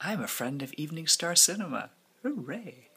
I'm a friend of Evening Star Cinema. Hooray!